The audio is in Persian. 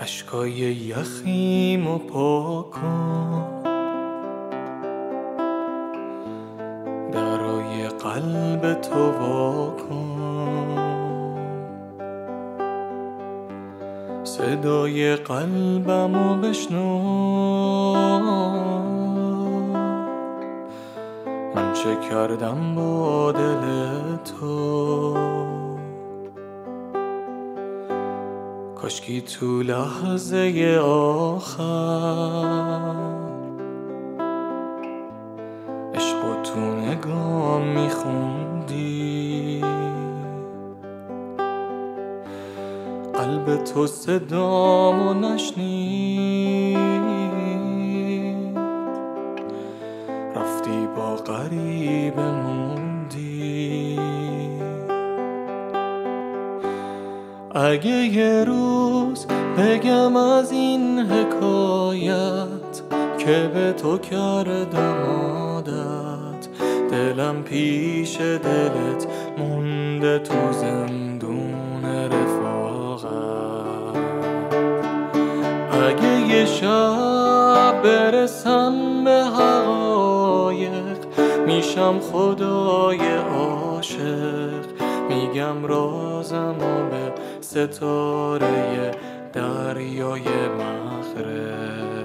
اشکای یخیم و پاک کن درای قلب تو واکن صدای قلبمو بشنو. من چه کردم با دل تو؟ کاشکی تو لحظه آخر. عشق و تو نگام میخوندی. قلب تو صدامو نشنید. رفتی با غریب اگه یه روز بگم از این حکایت که به تو کردم عادت دلم پیش دلت مونده تو زندون رفاقت. اگه یه شب برسم به حقایق میشم خدای عاشق. میگم رازم به ستاره دریای مغرب.